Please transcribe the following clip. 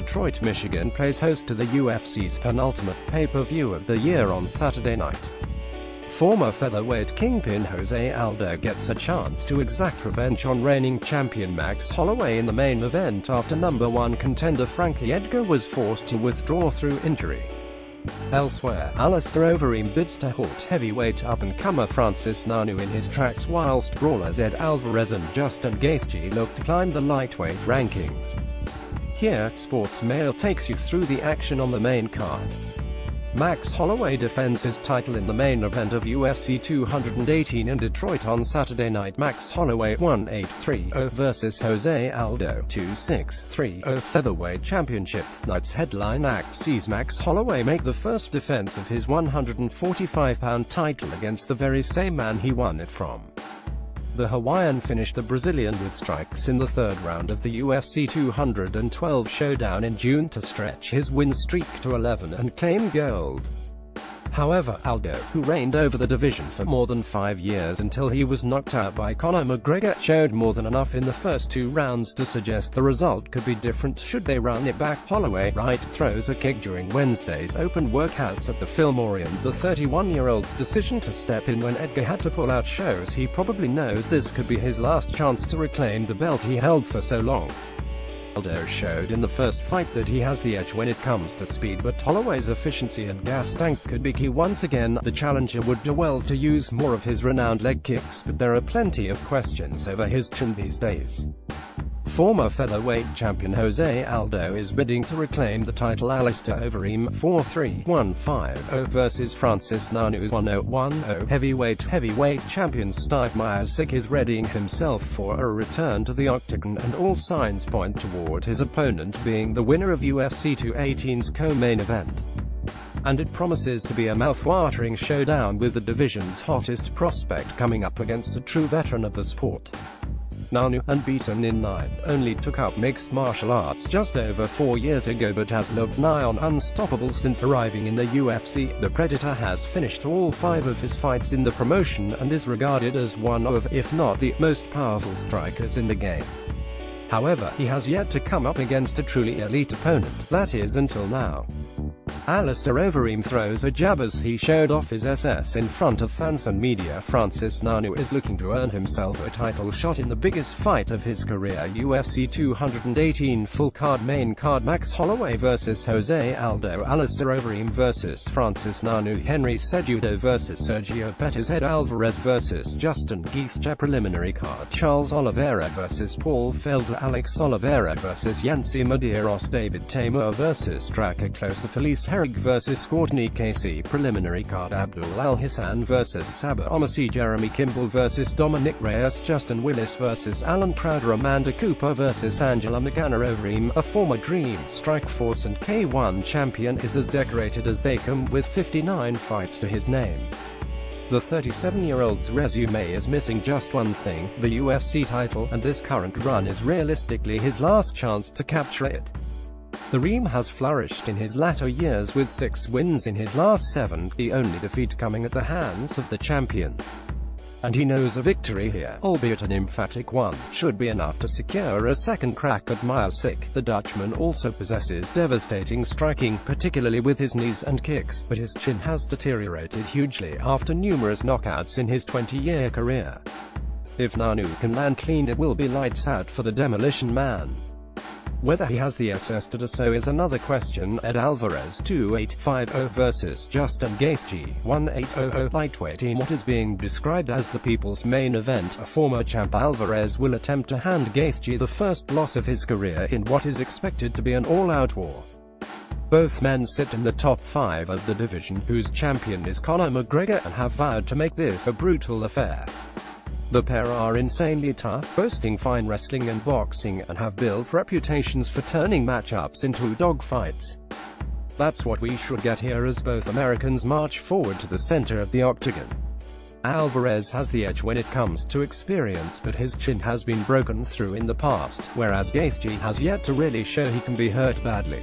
Detroit, Michigan plays host to the UFC's penultimate pay-per-view of the year on Saturday night. Former featherweight kingpin Jose Aldo gets a chance to exact revenge on reigning champion Max Holloway in the main event after number one contender Frankie Edgar was forced to withdraw through injury. Elsewhere, Alistair Overeem bids to halt heavyweight up-and-comer Francis Ngannou in his tracks whilst brawlers Ed Alvarez and Justin Gaethje look to climb the lightweight rankings. Here, Sports Mail takes you through the action on the main card. Max Holloway defends his title in the main event of UFC 218 in Detroit on Saturday night. Max Holloway 1-8-3-0 vs Jose Aldo 2-6-3-0 Featherweight Championship. Night's headline act sees Max Holloway make the first defense of his 145-pound title against the very same man he won it from. The Hawaiian finished the Brazilian with strikes in the third round of the UFC 212 showdown in June to stretch his win streak to 11 and claim gold. However, Aldo, who reigned over the division for more than five years until he was knocked out by Conor McGregor, showed more than enough in the first two rounds to suggest the result could be different should they run it back. Holloway right throws a kick during Wednesday's open workouts at the Fillmorium. The 31-year-old's decision to step in when Edgar had to pull out shows he probably knows this could be his last chance to reclaim the belt he held for so long. Aldo showed in the first fight that he has the edge when it comes to speed but Holloway's efficiency and gas tank could be key once again. The challenger would do well to use more of his renowned leg kicks but there are plenty of questions over his chin these days. Former featherweight champion Jose Aldo is bidding to reclaim the title Alistair Overeem 4-3-1-5-0 versus Francis Ngannou 1-0-1-0 Heavyweight Heavyweight champion Stipe Miocic is readying himself for a return to the octagon and all signs point toward his opponent being the winner of UFC 218's co-main event and it promises to be a mouth-watering showdown with the division's hottest prospect coming up against a true veteran of the sport. Ngannou, unbeaten in nine, only took up mixed martial arts just over four years ago but has looked nigh on unstoppable since arriving in the UFC. The Predator has finished all five of his fights in the promotion and is regarded as one of, if not the, most powerful strikers in the game. However, he has yet to come up against a truly elite opponent, that is until now. Alistair Overeem throws a jab as he showed off his SS in front of fans and media. Francis Ngannou is looking to earn himself a title shot in the biggest fight of his career. UFC 218 full card main card Max Holloway vs Jose Aldo. Alistair Overeem vs Francis Ngannou Henry Cejudo vs Sergio Pettis. Ed Alvarez vs Justin Gaethje preliminary card. Charles Oliveira vs Paul Felder Alex Oliveira vs Yancy Medeiros David Teymur vs Drakkar Klose Felice Herrig vs Courtney Casey Preliminary card Abdul Al-Hassan vs Sabah Homasi Jeremy Kimball vs Dominic Reyes Justin Willis vs Allen Crowder Amanda Cooper vs Angela Magana Overeem A former Dream, Strikeforce and K1 champion is as decorated as they come with 59 fights to his name. The 37-year-old's resume is missing just one thing, the UFC title, and this current run is realistically his last chance to capture it. The Reem has flourished in his latter years with six wins in his last seven, the only defeat coming at the hands of the champion. And he knows a victory here, albeit an emphatic one, should be enough to secure a second crack at Miocic. The Dutchman also possesses devastating striking, particularly with his knees and kicks, but his chin has deteriorated hugely after numerous knockouts in his 20-year career. If Ngannou can land clean it will be lights out for the Demolition Man. Whether he has the SS to do so is another question. Ed Alvarez 2850 versus Justin Gaethje 1800 lightweight in what is being described as the people's main event. A former champ Alvarez will attempt to hand Gaethje the first loss of his career in what is expected to be an all-out war. Both men sit in the top five of the division, whose champion is Conor McGregor, and have vowed to make this a brutal affair. The pair are insanely tough, boasting fine wrestling and boxing, and have built reputations for turning matchups into dogfights. That's what we should get here as both Americans march forward to the center of the octagon. Alvarez has the edge when it comes to experience but his chin has been broken through in the past, whereas Gaethje has yet to really show he can be hurt badly.